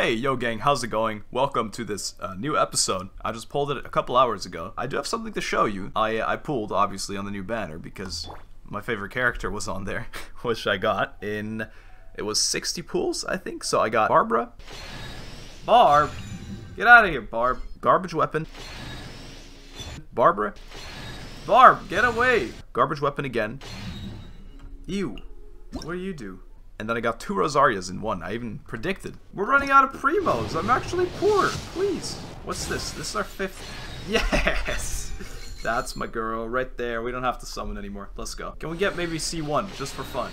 Hey, yo gang, how's it going? Welcome to this uh, new episode. I just pulled it a couple hours ago. I do have something to show you. I I pulled obviously on the new banner because my favorite character was on there, which I got in it was 60 pulls, I think. So I got Barbara. Barb, get out of here, Barb. Garbage weapon. Barbara. Barb, get away. Garbage weapon again. Ew. What do you do? And then I got two Rosarias in one. I even predicted. We're running out of primos. I'm actually poor. Please. What's this? This is our fifth. Yes! That's my girl right there. We don't have to summon anymore. Let's go. Can we get maybe C1 just for fun?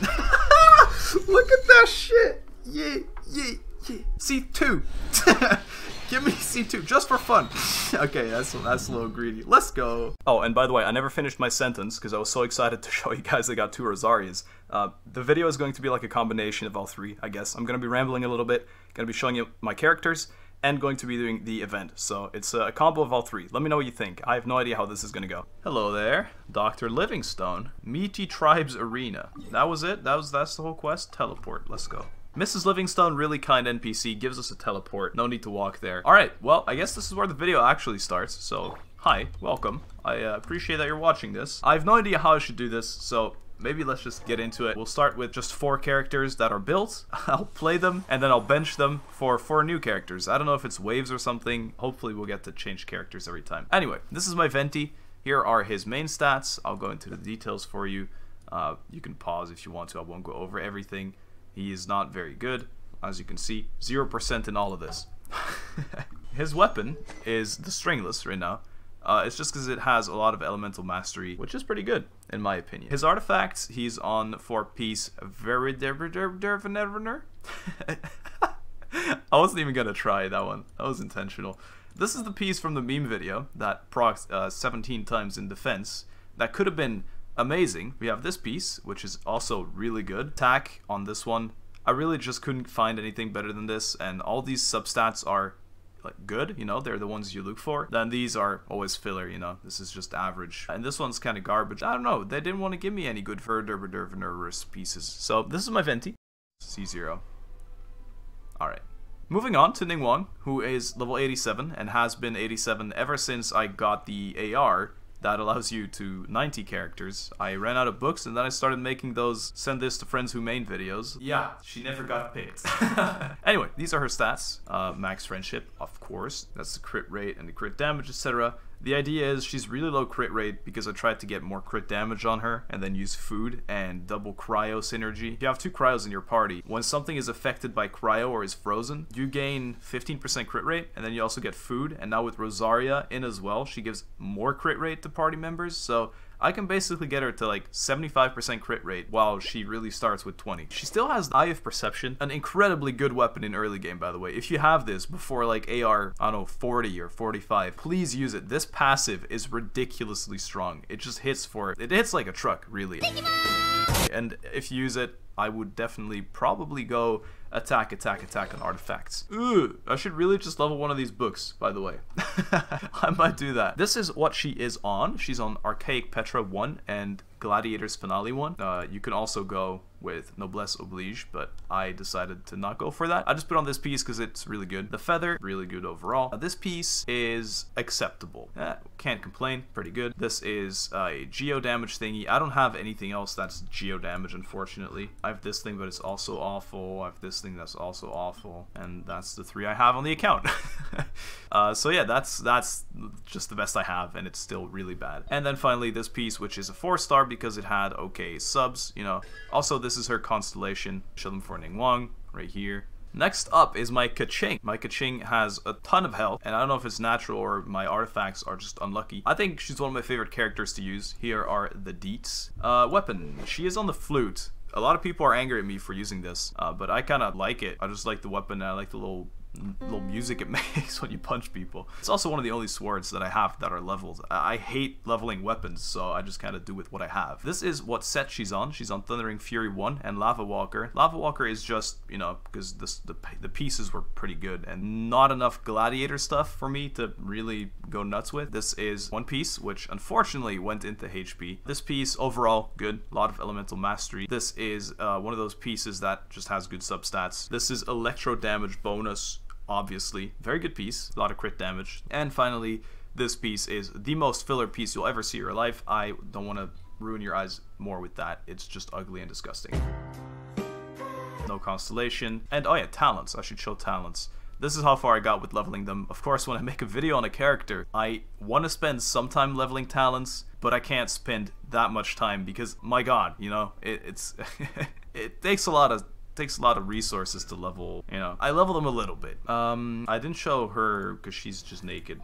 Look at that shit! Yeah, yeah, yeah. C2! Give me C2 just for fun. okay, that's that's a little greedy. Let's go. Oh, and by the way, I never finished my sentence because I was so excited to show you guys I got two Rosarias. Uh, the video is going to be like a combination of all three, I guess. I'm going to be rambling a little bit, going to be showing you my characters, and going to be doing the event. So it's a combo of all three. Let me know what you think. I have no idea how this is going to go. Hello there, Dr. Livingstone. Meaty Tribes Arena. That was it? That was That's the whole quest? Teleport. Let's go. Mrs. Livingstone, really kind NPC, gives us a teleport. No need to walk there. Alright, well, I guess this is where the video actually starts, so hi, welcome. I uh, appreciate that you're watching this. I have no idea how I should do this, so maybe let's just get into it. We'll start with just four characters that are built. I'll play them, and then I'll bench them for four new characters. I don't know if it's waves or something. Hopefully we'll get to change characters every time. Anyway, this is my Venti. Here are his main stats. I'll go into the details for you. Uh, you can pause if you want to. I won't go over everything. He is not very good, as you can see. 0% in all of this. His weapon is the Stringless right now. Uh, it's just because it has a lot of elemental mastery, which is pretty good, in my opinion. His artifacts, he's on four piece very I wasn't even gonna try that one. That was intentional. This is the piece from the meme video that procs uh, 17 times in defense. That could have been amazing. We have this piece, which is also really good. Attack on this one. I really just couldn't find anything better than this, and all these substats are like good, you know, they're the ones you look for. Then these are always filler, you know, this is just average. And this one's kind of garbage. I don't know, they didn't want to give me any good Verderberdervenerus pieces. So this is my Venti, C0. Alright. Moving on to Ningguang, who is level 87 and has been 87 ever since I got the AR that allows you to 90 characters. I ran out of books and then I started making those send this to friends who main videos. Yeah, she never got picked. anyway, these are her stats. Uh, max friendship, of course. That's the crit rate and the crit damage, etc. The idea is she's really low crit rate because I tried to get more crit damage on her and then use food and double cryo synergy. If you have two cryos in your party, when something is affected by cryo or is frozen, you gain 15% crit rate and then you also get food. And now with Rosaria in as well, she gives more crit rate to party members. So I can basically get her to like 75% crit rate while she really starts with 20. She still has Eye of Perception, an incredibly good weapon in early game by the way. If you have this before like AR, I don't know, 40 or 45, please use it. This passive is ridiculously strong. It just hits for, it hits like a truck, really. And if you use it, I would definitely probably go attack, attack, attack on artifacts. Ooh, I should really just level one of these books, by the way. I might do that. This is what she is on. She's on Archaic Petra 1 and Gladiator's Finale 1. Uh, you can also go with Noblesse Oblige, but I decided to not go for that. I just put on this piece because it's really good. The feather, really good overall. Uh, this piece is acceptable. Eh, can't complain, pretty good. This is a geo damage thingy. I don't have anything else that's geo damage, unfortunately. I have this thing, but it's also awful. I have this thing that's also awful, and that's the three I have on the account. uh, so yeah, that's that's just the best I have, and it's still really bad. And then finally, this piece, which is a four star because it had okay subs, you know. Also, this is her constellation, Shilum for Ningguang, right here. Next up is my Keqing. My Keqing has a ton of health, and I don't know if it's natural or my artifacts are just unlucky. I think she's one of my favorite characters to use. Here are the deets. Uh, weapon. She is on the flute. A lot of people are angry at me for using this, uh, but I kind of like it. I just like the weapon. I like the little little music it makes when you punch people. It's also one of the only swords that I have that are leveled. I, I hate leveling weapons, so I just kind of do with what I have. This is what set she's on. She's on Thundering Fury 1 and Lava Walker. Lava Walker is just, you know, because the, the pieces were pretty good and not enough gladiator stuff for me to really go nuts with. This is one piece, which unfortunately went into HP. This piece, overall, good. A lot of elemental mastery. This is uh, one of those pieces that just has good substats. This is electro damage bonus obviously. Very good piece, a lot of crit damage. And finally, this piece is the most filler piece you'll ever see in your life. I don't want to ruin your eyes more with that. It's just ugly and disgusting. No constellation. And oh yeah, talents. I should show talents. This is how far I got with leveling them. Of course, when I make a video on a character, I want to spend some time leveling talents, but I can't spend that much time because, my god, you know, it, it's it takes a lot of takes a lot of resources to level, you know. I level them a little bit. Um, I didn't show her because she's just naked.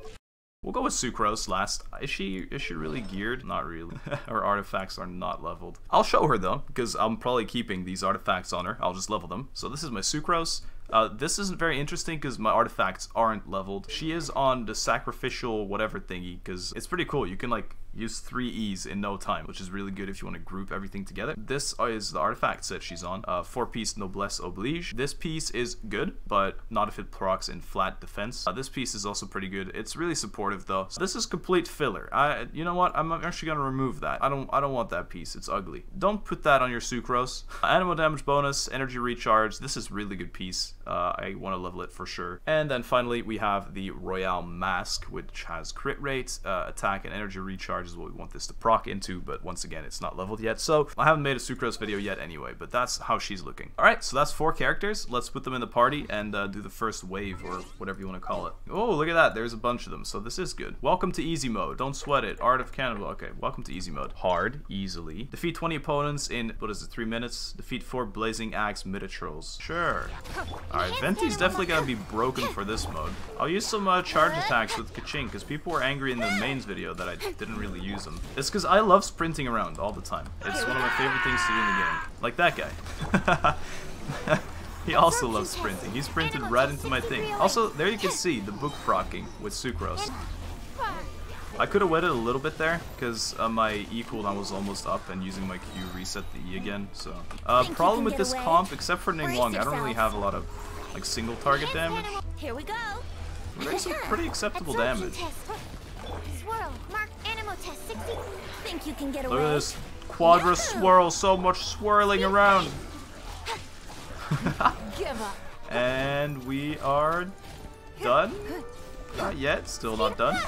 We'll go with Sucrose last. Is she is she really geared? Not really. her artifacts are not leveled. I'll show her though, because I'm probably keeping these artifacts on her. I'll just level them. So this is my Sucrose. Uh, this isn't very interesting because my artifacts aren't leveled. She is on the sacrificial whatever thingy because it's pretty cool. You can like use three E's in no time, which is really good if you want to group everything together. This is the artifact set she's on. Uh, four piece Noblesse Oblige. This piece is good, but not if it procs in flat defense. Uh, this piece is also pretty good. It's really supportive though. So this is complete filler. I, you know what? I'm actually gonna remove that. I don't, I don't want that piece. It's ugly. Don't put that on your Sucrose. Uh, anemo damage bonus, energy recharge. This is really good piece. Uh, I want to level it for sure. And then finally we have the Royale Mask, which has crit rate, uh, attack, and energy recharge is what we want this to proc into, but once again, it's not leveled yet. So I haven't made a Sucrose video yet anyway, but that's how she's looking. All right, so that's four characters. Let's put them in the party and uh, do the first wave or whatever you want to call it. Oh, look at that. There's a bunch of them. So this is good. Welcome to easy mode. Don't sweat it. Art of Cannibal. Okay, welcome to easy mode. Hard, easily. Defeat 20 opponents in, what is it, three minutes? Defeat four Blazing Axe Mitachurls. Sure. All right, Venti's definitely to be broken for this mode. I'll use some uh, charge attacks with Keqing because people were angry in the mains video that I didn't really use them. It's because I love sprinting around all the time. It's one of my favorite things to do in the game. Like that guy. he also loves sprinting. He sprinted right into my thing. Also, there you can see the book procking with Sucrose. I could have waited a little bit there, because uh, my E cooldown was almost up and using my Q reset the E again, so... Uh, problem with this comp, except for Ningguang, I don't really have a lot of, like, single target damage. Here we go. We're some pretty acceptable damage. Look away? at this quadra swirl, so much swirling around. Give up. And we are done? Not yet, still not done.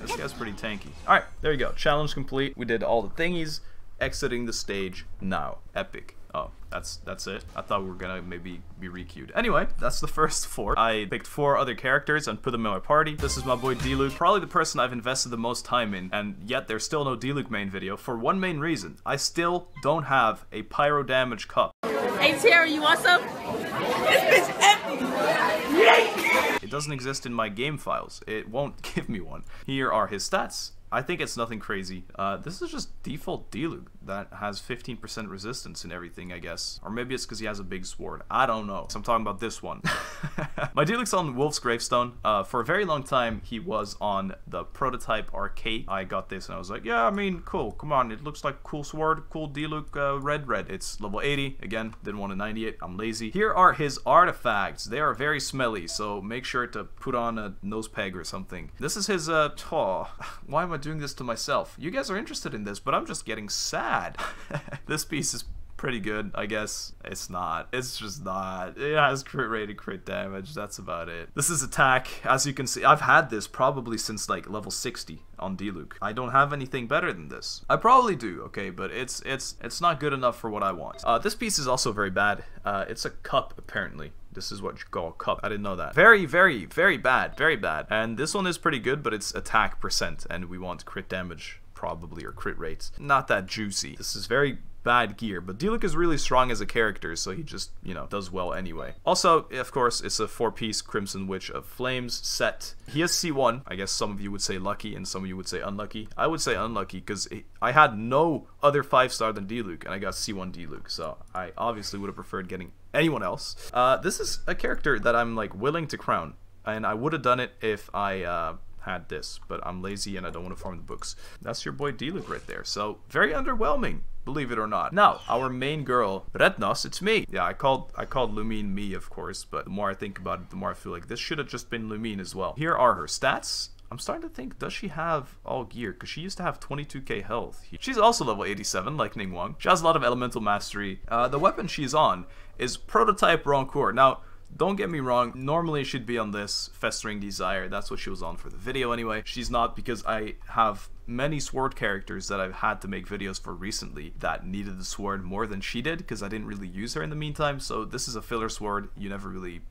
This guy's pretty tanky. Alright, there you go. Challenge complete. We did all the thingies. Exiting the stage now. Epic. Oh, that's that's it. I thought we were gonna maybe be requeued. Anyway, that's the first four. I picked four other characters and put them in my party. This is my boy Diluc, probably the person I've invested the most time in, and yet there's still no Diluc main video for one main reason. I still don't have a pyro damage cup. Hey Terry, you want some? This bitch empty. It doesn't exist in my game files. It won't give me one. Here are his stats. I think it's nothing crazy. Uh, this is just default Diluc that has 15% resistance and everything, I guess. Or maybe it's because he has a big sword. I don't know. So I'm talking about this one. My Diluc's on Wolf's Gravestone. Uh, for a very long time, he was on the prototype archaic. I got this and I was like, yeah, I mean, cool. Come on, it looks like cool sword. Cool Diluc uh, red red. It's level 80. Again, didn't want a 98. I'm lazy. Here are his artifacts. They are very smelly, so make sure to put on a nose peg or something. This is his, uh, oh, why am I doing this to myself? You guys are interested in this, but I'm just getting sad. this piece is pretty good, I guess. It's not. It's just not. It has crit rate and crit damage. That's about it. This is attack. As you can see, I've had this probably since like level 60 on Diluc. I don't have anything better than this. I probably do, okay, but it's it's it's not good enough for what I want. Uh, this piece is also very bad. Uh, it's a cup apparently. This is what you call a cup. I didn't know that. Very, very, very bad. Very bad. And this one is pretty good, but it's attack percent, and we want crit damage probably or crit rates. Not that juicy. This is very bad gear, but Diluc is really strong as a character, so he just, you know, does well anyway. Also, of course, it's a four-piece Crimson Witch of Flames set. He has C1. I guess some of you would say lucky and some of you would say unlucky. I would say unlucky because I had no other 5-star than Diluc, and I got C1 Diluc, so I obviously would have preferred getting anyone else. Uh, this is a character that I'm, like, willing to crown, and I would have done it if I, uh, had this, but I'm lazy and I don't want to farm the books. That's your boy Diluc right there. So very underwhelming, believe it or not. Now, our main girl, Rednas, it's me. Yeah, I called I called Lumine me, of course, but the more I think about it, the more I feel like this should have just been Lumine as well. Here are her stats. I'm starting to think, does she have all gear? Because she used to have 22k health. She's also level 87, like Ningguang. She has a lot of elemental mastery. Uh, the weapon she's on is Prototype Rancour. Now, don't get me wrong, normally she'd be on this Festering Desire, that's what she was on for the video anyway. She's not because I have many sword characters that I've had to make videos for recently that needed the sword more than she did because I didn't really use her in the meantime, so this is a filler sword, you never really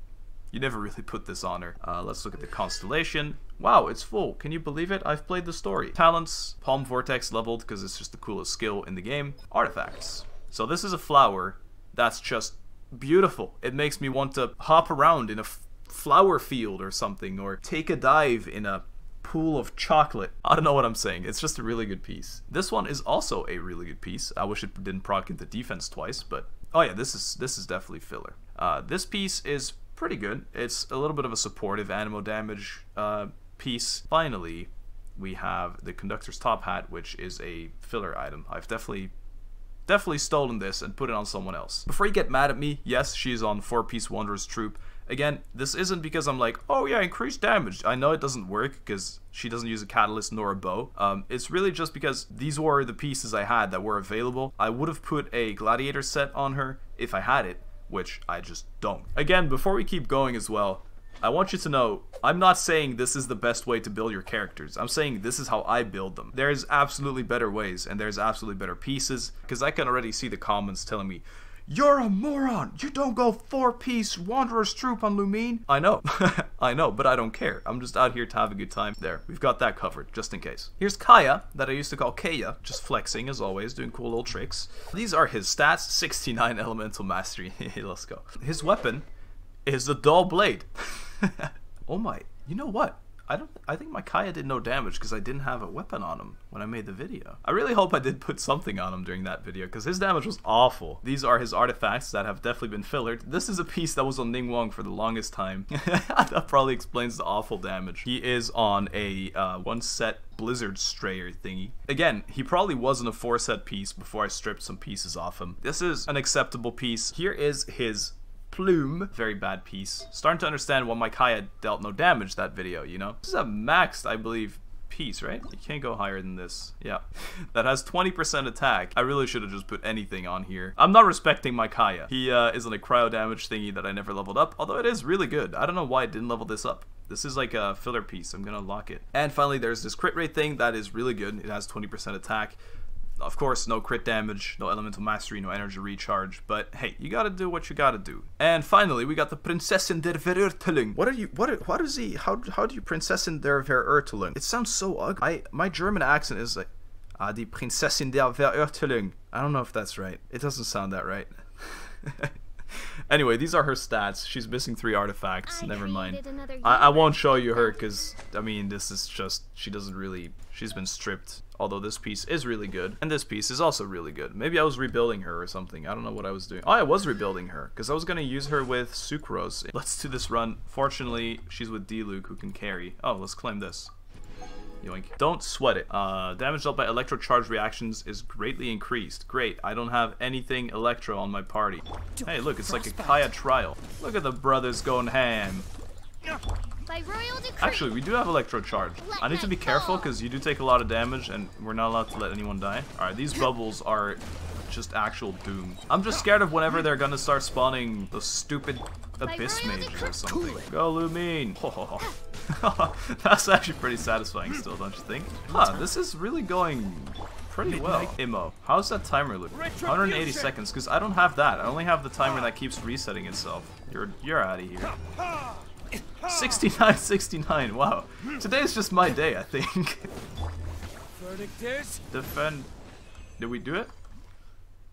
you never really put this on her. Uh, let's look at the constellation. Wow, it's full. Can you believe it? I've played the story. Talents, Palm Vortex leveled because it's just the coolest skill in the game. Artifacts. So this is a flower that's just beautiful. It makes me want to hop around in a flower field or something, or take a dive in a pool of chocolate. I don't know what I'm saying. It's just a really good piece. This one is also a really good piece. I wish it didn't proc into defense twice, but oh yeah, this is this is definitely filler. Uh, this piece is pretty good. It's a little bit of a supportive anemo damage uh, piece. Finally, we have the conductor's top hat, which is a filler item. I've definitely definitely stolen this and put it on someone else. Before you get mad at me, yes, she's on 4-piece Wanderer's troupe. Again, this isn't because I'm like, oh yeah, increased damage. I know it doesn't work because she doesn't use a catalyst nor a bow. Um, it's really just because these were the pieces I had that were available. I would have put a gladiator set on her if I had it, which I just don't. Again, before we keep going as well, I want you to know, I'm not saying this is the best way to build your characters. I'm saying this is how I build them. There's absolutely better ways, and there's absolutely better pieces, because I can already see the comments telling me, you're a moron! You don't go four-piece Wanderer's Troupe on Lumine! I know. I know, but I don't care. I'm just out here to have a good time. There, we've got that covered, just in case. Here's Kaeya, that I used to call Kaya, just flexing as always, doing cool little tricks. These are his stats, 69 Elemental Mastery. Let's go. His weapon is the dull blade. oh my, you know what? I don't. I think my Kaeya did no damage because I didn't have a weapon on him when I made the video. I really hope I did put something on him during that video because his damage was awful. These are his artifacts that have definitely been fillered. This is a piece that was on Ningguang for the longest time. that probably explains the awful damage. He is on a uh, one set Blizzard Strayer thingy. Again, he probably wasn't a four set piece before I stripped some pieces off him. This is an acceptable piece. Here is his Plume. Very bad piece. Starting to understand why my Kaeya dealt no damage that video, you know? This is a maxed, I believe, piece, right? You can't go higher than this. Yeah. that has 20% attack. I really should have just put anything on here. I'm not respecting my Kaeya. He uh, is on a cryo damage thingy that I never leveled up, although it is really good. I don't know why I didn't level this up. This is like a filler piece. I'm gonna lock it. And finally, there's this crit rate thing that is really good. It has 20% attack. Of course, no crit damage, no elemental mastery, no energy recharge, but hey, you gotta do what you gotta do. And finally, we got the Prinzessin der Verurteilung. What are you, what, what is he, how, how do you Prinzessin der Verurteilung? It sounds so ugly. I, my German accent is like, ah, die Prinzessin der Verurteilung. I don't know if that's right. It doesn't sound that right. anyway, these are her stats. She's missing three artifacts. I Never mind. I, I won't show you her because, I mean, this is just, she doesn't really, she's been stripped. Although this piece is really good. And this piece is also really good. Maybe I was rebuilding her or something. I don't know what I was doing. Oh, I was rebuilding her because I was going to use her with Sucrose. Let's do this run. Fortunately, she's with Diluc who can carry. Oh, let's claim this. Yoink. Don't sweat it. Uh, damage dealt by electro electrocharge reactions is greatly increased. Great, I don't have anything electro on my party. Hey, look, it's like a Kaeya trial. Look at the brothers going ham. By royal decree. Actually, we do have electrocharge. I need to be careful because you do take a lot of damage and we're not allowed to let anyone die. Alright, these bubbles are just actual doom. I'm just scared of whenever they're gonna start spawning the stupid abyss royal mages or something. Go Lumine! That's actually pretty satisfying still, don't you think? Huh, this is really going pretty well. Imo, how's that timer look? 180 seconds, because I don't have that. I only have the timer that keeps resetting itself. You're you're out of here. 69, 69. Wow. Today's just my day, I think. Is Defend. Did we do it?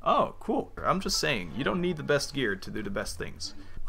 Oh, cool. I'm just saying, you don't need the best gear to do the best things.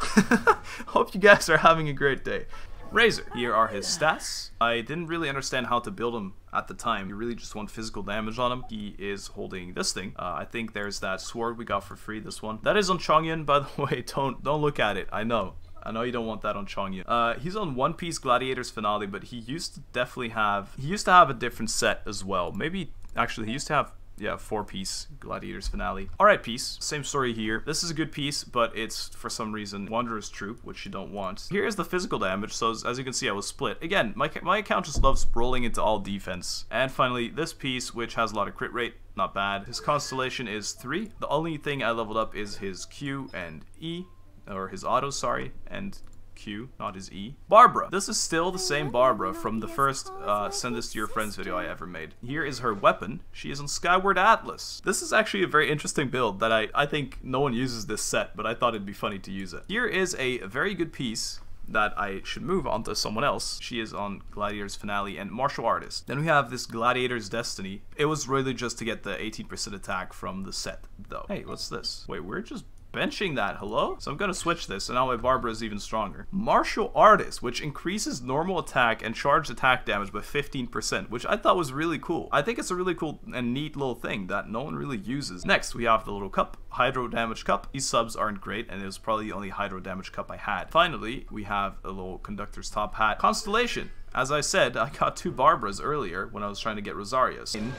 Hope you guys are having a great day. Razor. Here are his stats. I didn't really understand how to build him at the time. You really just want physical damage on him. He is holding this thing. Uh, I think there's that sword we got for free, this one. That is on Chongyun, by the way. Don't don't look at it. I know. I know you don't want that on Chongyun. Uh, he's on One Piece Gladiators Finale, but he used to definitely have... He used to have a different set as well. Maybe, actually, he used to have yeah, four piece Gladiators finale. Alright, piece. Same story here. This is a good piece, but it's, for some reason, Wanderer's Troupe, which you don't want. Here is the physical damage, so as, as you can see, I was split. Again, my, my account just loves rolling into all defense. And finally, this piece, which has a lot of crit rate, not bad. His constellation is 3. The only thing I leveled up is his Q and E, or his auto, sorry, and Q, not his E. Barbara. This is still the same Barbara from the first uh, Send This to Your Friends video I ever made. Here is her weapon. She is on Skyward Atlas. This is actually a very interesting build that I, I think no one uses this set, but I thought it'd be funny to use it. Here is a very good piece that I should move on to someone else. She is on Gladiator's Finale and Martial Artist. Then we have this Gladiator's Destiny. It was really just to get the 18% attack from the set, though. Hey, what's this? Wait, we're just benching that, hello? So I'm gonna switch this, and now my Barbara is even stronger. Martial Artist, which increases normal attack and charged attack damage by 15%, which I thought was really cool. I think it's a really cool and neat little thing that no one really uses. Next, we have the little cup, Hydro Damage Cup. These subs aren't great, and it was probably the only Hydro Damage Cup I had. Finally, we have a little Conductor's Top Hat. Constellation. As I said, I got two Barbaras earlier when I was trying to get Rosaria's. In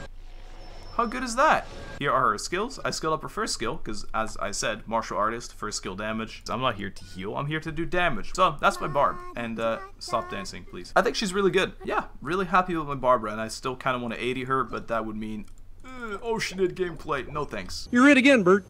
how good is that? Here are her skills. I skilled up her first skill, because as I said, martial artist, first skill damage. So I'm not here to heal, I'm here to do damage. So that's my Barb. And uh, stop dancing, please. I think she's really good. Yeah, really happy with my Barbara, and I still kind of want to 80 her, but that would mean, uh, oh, she did gameplay. No thanks. You're it again, Bert.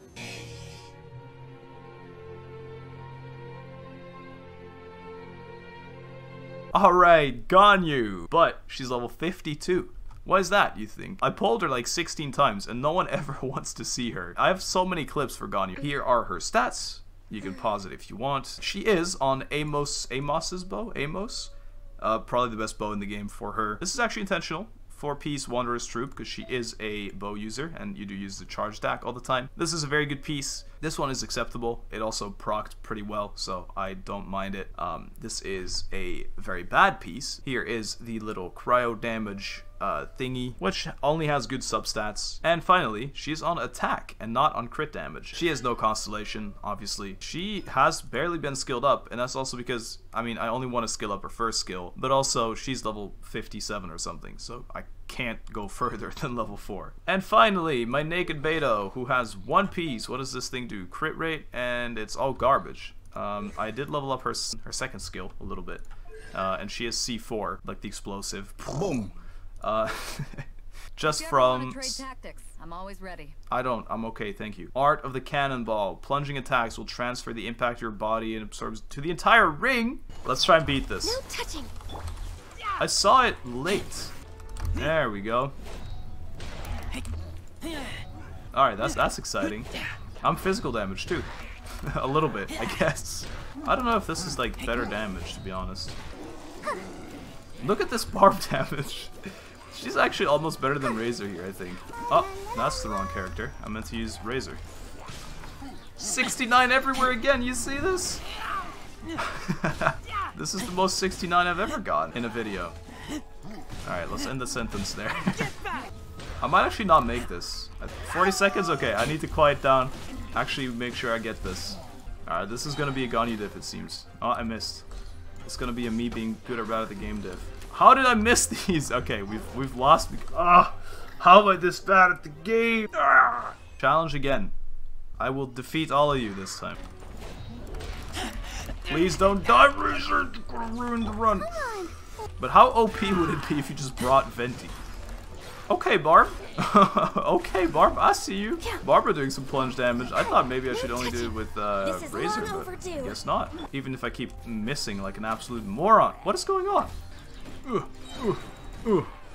Alright, Ganyu. But she's level 52. Why is that, you think? I pulled her like 16 times and no one ever wants to see her. I have so many clips for Ganyu. Here are her stats. You can pause it if you want. She is on Amos, Amos's bow, Amos. Uh, probably the best bow in the game for her. This is actually intentional four-piece Wanderer's Troupe because she is a bow user and you do use the charge stack all the time. This is a very good piece. This one is acceptable. It also procced pretty well, so I don't mind it. Um, this is a very bad piece. Here is the little cryo damage uh, thingy, which only has good substats. And finally, she's on attack and not on crit damage. She has no constellation, obviously. She has barely been skilled up, and that's also because, I mean, I only want to skill up her first skill, but also she's level 57 or something, so I can't go further than level 4. And finally, my Naked Beidou, who has one piece. What does this thing do? Crit rate, and it's all garbage. Um, I did level up her, her second skill a little bit. Uh, and she has C4, like the explosive. Boom! Uh, just from. Trade tactics. I'm always ready. I don't. I'm okay, thank you. Art of the Cannonball. Plunging attacks will transfer the impact of your body and absorbs to the entire ring. Let's try and beat this. No touching. I saw it late. There we go. Alright, that's that's exciting. I'm physical damage too. A little bit, I guess. I don't know if this is like better damage to be honest. Look at this barb damage. She's actually almost better than Razor here, I think. Oh, that's the wrong character. I meant to use Razor. 69 everywhere again, you see this? this is the most 69 I've ever gotten in a video. Alright, let's end the sentence there. I might actually not make this. 40 seconds? Okay, I need to quiet down. Actually make sure I get this. Alright, this is gonna be a Ganyu diff it seems. Oh, I missed. It's gonna be a me being good or bad at the game diff. How did I miss these? Okay, we've we've lost. Ah, how am I this bad at the game? Ah. Challenge again. I will defeat all of you this time. Please don't die, Razor. You're gonna ruin the run. But how OP would it be if you just brought Venti? Okay, Barb. okay, Barb, I see you. Barbara doing some plunge damage. I thought maybe I should only do it with uh, Razor, but I guess not. Even if I keep missing like an absolute moron. What is going on?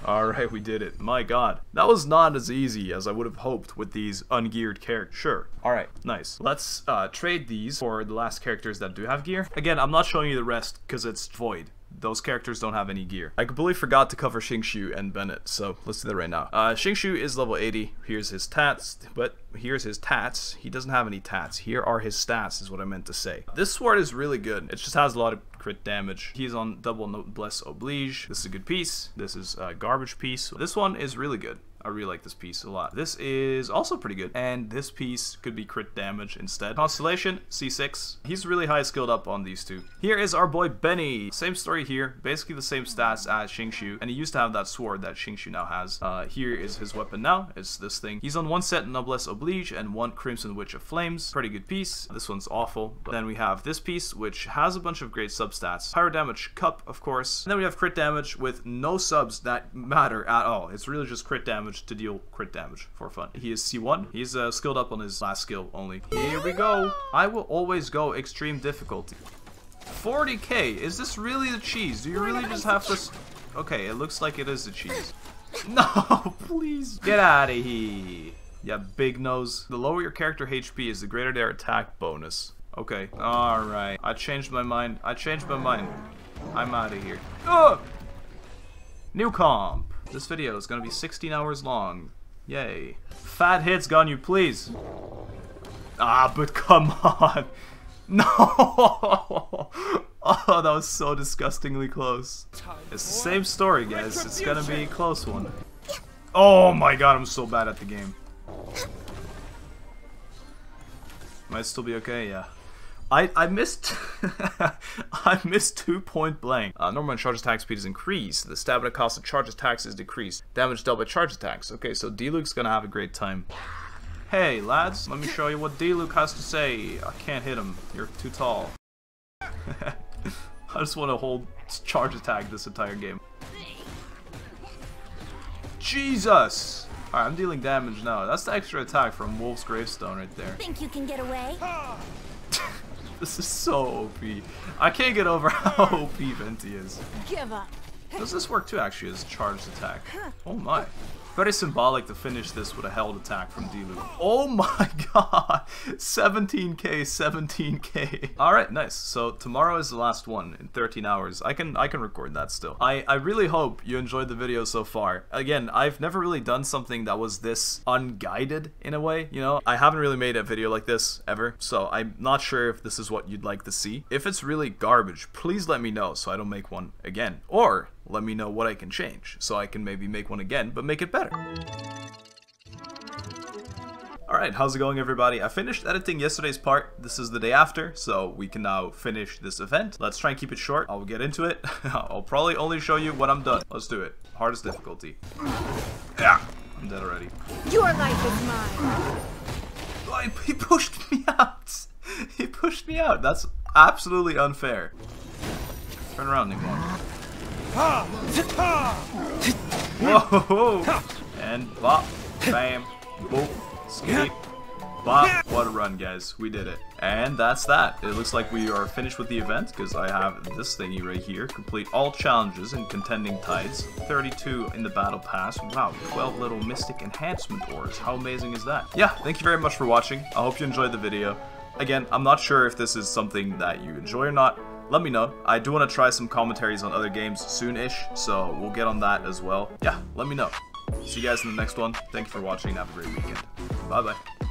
Alright, we did it. My god. That was not as easy as I would have hoped with these ungeared characters. Sure. Alright, nice. Let's uh, trade these for the last characters that do have gear. Again, I'm not showing you the rest because it's void. Those characters don't have any gear. I completely forgot to cover Xingqiu and Bennett, so let's do that right now. Uh, Xingqiu is level 80. Here's his tats, but here's his tats. He doesn't have any tats. Here are his stats, is what I meant to say. This sword is really good. It just has a lot of crit damage. He's on double noblesse oblige. This is a good piece. This is a garbage piece. This one is really good. I really like this piece a lot. This is also pretty good. And this piece could be crit damage instead. Constellation, C6. He's really high skilled up on these two. Here is our boy Benny. Same story here. Basically the same stats as Xingqiu. And he used to have that sword that Xingqiu now has. Uh, here is his weapon now. It's this thing. He's on one set Noblesse Oblige and one Crimson Witch of Flames. Pretty good piece. This one's awful. But then we have this piece, which has a bunch of great substats. Pyro damage cup, of course. And then we have crit damage with no subs that matter at all. It's really just crit damage to deal crit damage for fun. He is C1. He's uh, skilled up on his last skill only. Here we go. I will always go extreme difficulty. 40k. Is this really the cheese? Do you really just have to... Okay, it looks like it is the cheese. No, please. Get out of here. Yeah, big nose. The lower your character HP is, the greater their attack bonus. Okay, alright. I changed my mind. I changed my mind. I'm out of here. Ugh! New comp. This video is gonna be 16 hours long. Yay. Fat hits, Ganyu, please. Ah, but come on. No! Oh, that was so disgustingly close. It's the same story, guys. It's gonna be a close one. Oh my god, I'm so bad at the game. Might still be okay, yeah. I, I missed I missed two point blank. Uh, normal charge attack speed is increased. The stamina cost of charge attacks is decreased. Damage dealt by charge attacks. Okay, so Diluc's gonna have a great time. Hey lads, let me show you what Diluc has to say. I can't hit him. You're too tall. I just want to hold charge attack this entire game. Jesus! Alright, I'm dealing damage now. That's the extra attack from Wolf's Gravestone right there. Think you can get away? This is so OP. I can't get over how OP Venti is. Give up. Does this work too, actually, as charged attack? Oh my. Very symbolic to finish this with a held attack from Diluc. Oh my god! 17k, 17k. Alright, nice. So tomorrow is the last one in 13 hours. I can I can record that still. I, I really hope you enjoyed the video so far. Again, I've never really done something that was this unguided in a way, you know? I haven't really made a video like this ever, so I'm not sure if this is what you'd like to see. If it's really garbage, please let me know so I don't make one again. Or let me know what I can change so I can maybe make one again, but make it better. Alright, how's it going everybody? I finished editing yesterday's part. This is the day after, so we can now finish this event. Let's try and keep it short. I'll get into it. I'll probably only show you when I'm done. Let's do it. Hardest difficulty. Yeah, I'm dead already. Your life is mine. Oh, he pushed me out. He pushed me out. That's absolutely unfair. Turn around, Ningguang. Whoa! And bop, bam, boop, skate, bop. What a run, guys. We did it. And that's that. It looks like we are finished with the event because I have this thingy right here. Complete all challenges in contending tides. 32 in the battle pass. Wow, 12 little mystic enhancement ores. How amazing is that? Yeah, thank you very much for watching. I hope you enjoyed the video. Again, I'm not sure if this is something that you enjoy or not let me know. I do want to try some commentaries on other games soon-ish, so we'll get on that as well. Yeah, let me know. See you guys in the next one. Thank you for watching. Have a great weekend. Bye-bye.